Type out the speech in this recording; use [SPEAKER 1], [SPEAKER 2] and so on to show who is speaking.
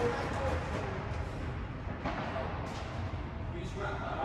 [SPEAKER 1] Please wrap up.